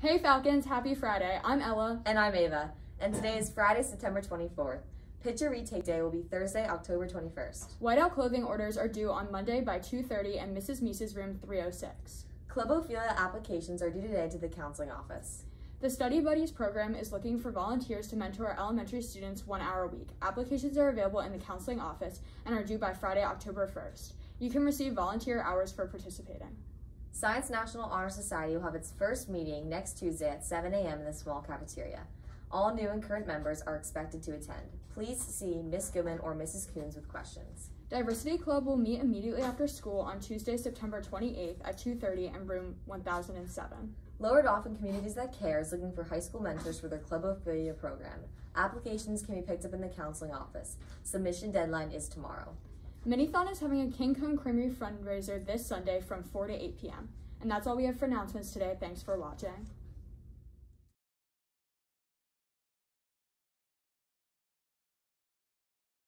Hey Falcons, happy Friday. I'm Ella. And I'm Ava. And today is Friday, September 24th. Pitcher retake day will be Thursday, October 21st. Whiteout clothing orders are due on Monday by 2.30 in Mrs. Mises room 306. Clubophilia applications are due today to the counseling office. The Study Buddies program is looking for volunteers to mentor elementary students one hour a week. Applications are available in the counseling office and are due by Friday, October 1st. You can receive volunteer hours for participating. Science National Honor Society will have its first meeting next Tuesday at 7 a.m. in the small cafeteria. All new and current members are expected to attend. Please see Miss Goodman or Mrs. Coons with questions. Diversity Club will meet immediately after school on Tuesday, September 28th at 2.30 in room 1007. Lower Dauphin Communities That Care is looking for high school mentors for their Clubophilia program. Applications can be picked up in the counseling office. Submission deadline is tomorrow. Minithon is having a King Kong Creamery fundraiser this Sunday from 4 to 8 p.m. And that's all we have for announcements today. Thanks for watching.